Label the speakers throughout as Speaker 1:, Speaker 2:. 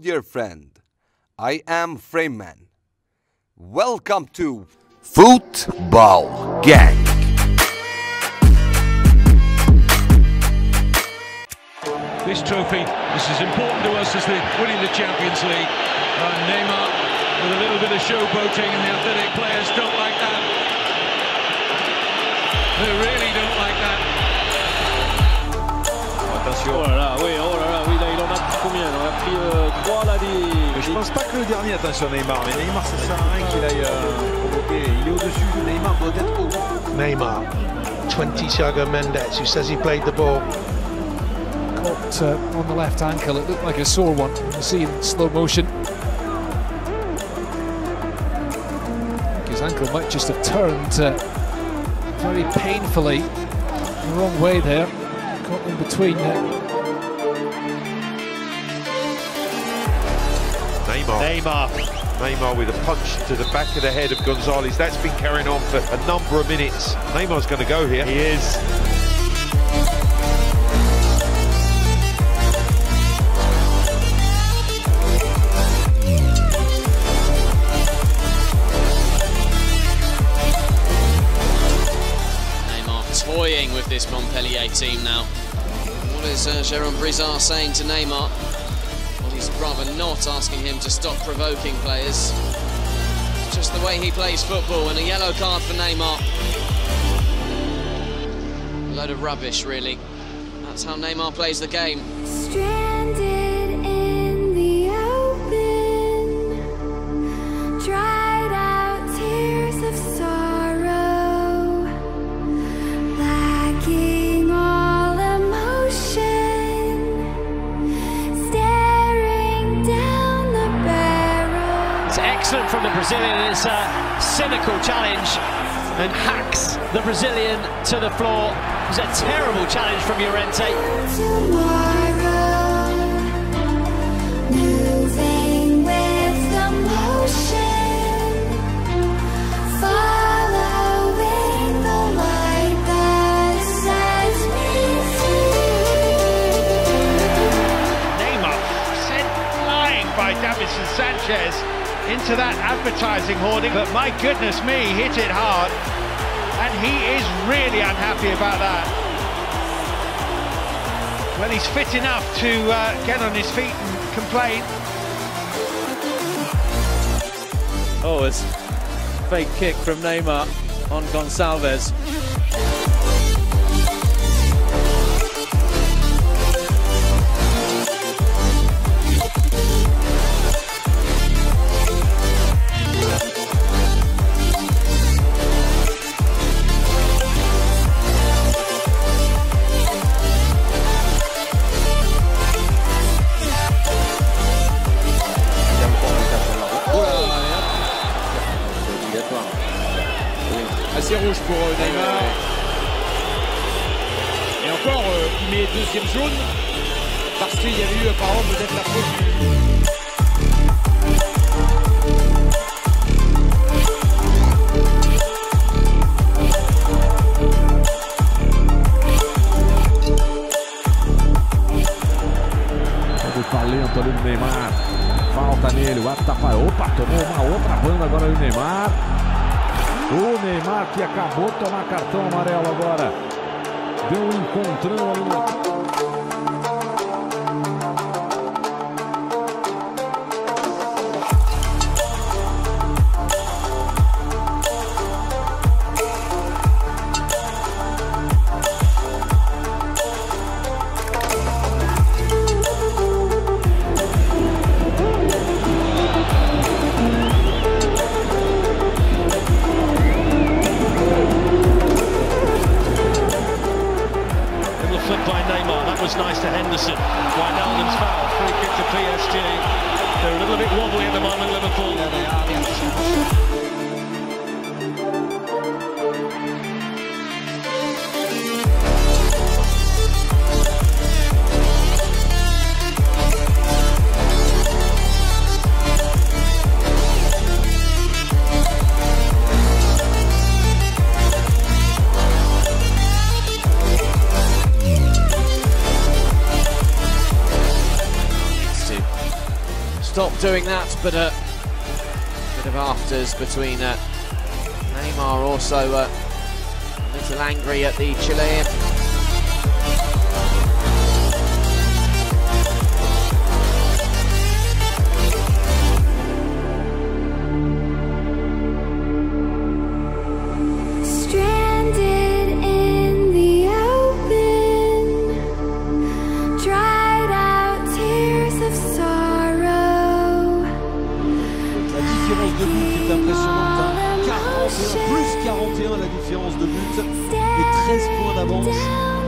Speaker 1: dear friend. I am Frameman. Welcome to Football Gang.
Speaker 2: This trophy, this is important to us as the winning the Champions League. And Neymar with a little bit of showboating and the athletic players don't like that. They really don't like that.
Speaker 3: Attention. Oh là pris euh, 3 là des.
Speaker 4: Mais je pense pas que le dernier, attention Neymar, mais Neymar ça sert à rien qu'il aille euh, provoquer. Il est au-dessus, Neymar doit être au
Speaker 5: Neymar, 20 Thiago Mendes, who says he played the ball.
Speaker 6: Caught uh, on the left ankle, it looked like a sore one. You see in slow motion. His ankle might just have turned uh, very painfully the wrong way there. Caught in between. Uh,
Speaker 4: Neymar.
Speaker 3: Neymar.
Speaker 4: Neymar with a punch to the back of the head of Gonzalez. That's been carrying on for a number of minutes. Neymar's going to go here.
Speaker 3: He is.
Speaker 7: Neymar toying with this Montpellier team now. What is uh, Jérôme Brisard saying to Neymar? He's rather not asking him to stop provoking players. Just the way he plays football, and a yellow card for Neymar. A load of rubbish, really. That's how Neymar plays the game.
Speaker 8: Brazilian, and it's a cynical challenge and hacks the Brazilian to the floor. It was a terrible challenge from Llorente.
Speaker 9: Tomorrow, moving with the motion, following the light that sets me free.
Speaker 10: Neymar sent flying by Davinson Sanchez into that advertising hoarding, but my goodness me, hit it hard. And he is really unhappy about that. Well, he's fit enough to uh, get on his feet and complain.
Speaker 3: Oh, it's fake kick from Neymar on Gonçalves.
Speaker 11: Falei Antônio do Neymar. Falta nele, o ato para. Opa, tomou uma outra banda agora do Neymar. O Neymar que acabou de tomar cartão amarelo agora. Deu um encontrão ali. bit
Speaker 3: wobbly at the moment, Liverpool.
Speaker 7: Doing that, but a bit of afters between uh, Neymar also uh, a little angry at the Chilean.
Speaker 12: De but est impressionnante. hein. 41, plus 41 la différence de but et 13 points d'avance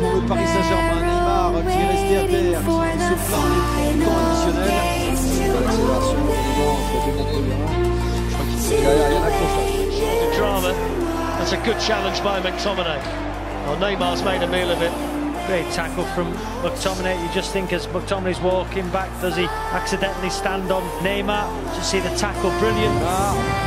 Speaker 12: pour le Paris Saint-Germain. Neymar qui est resté à terre, qui se plaint des temps additionnels. L'accélération entre deux Vérin. Je crois qu'il y a accrochage.
Speaker 8: The drama. That's a good challenge by McTominay. Well, Neymar's made a meal of it. Great tackle from McTominay. You just think as McTominay's walking back, does he accidentally stand on Neymar? Just see the tackle, brilliant.
Speaker 12: Encore,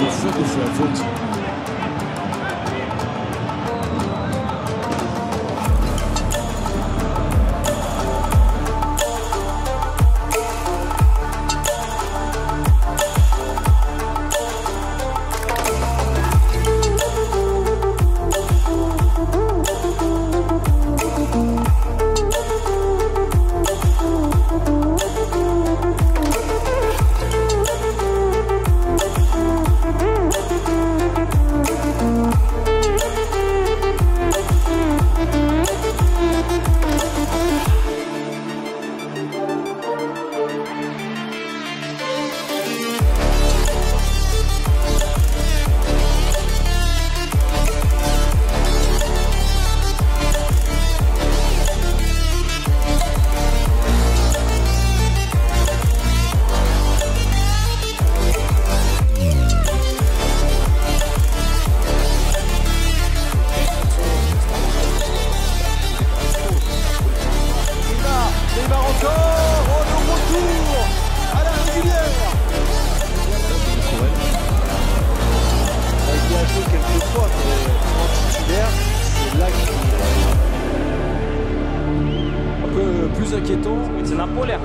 Speaker 6: C'était ça. Des fois, des fois, faute. музыки, то на поле.